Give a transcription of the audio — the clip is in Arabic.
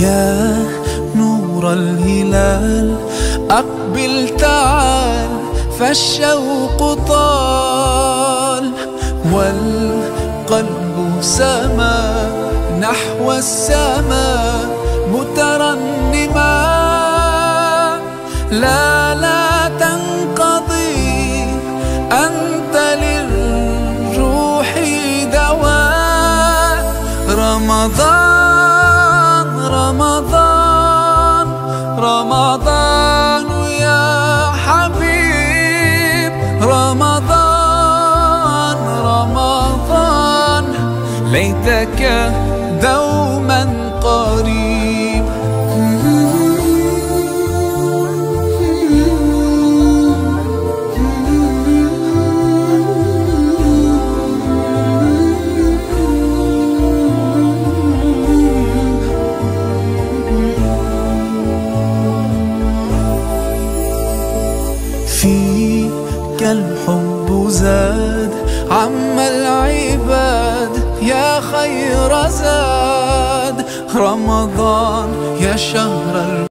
يا نور الهلال أقبل تعال فالشوق طال والقلب سما نحو السماء مترنما. لا لا تنقضي أنت للروح دواء. رمضان ليتك دوما قريب. فيك الحب زاد عم العباد يا خير زاد. رمضان يا شهر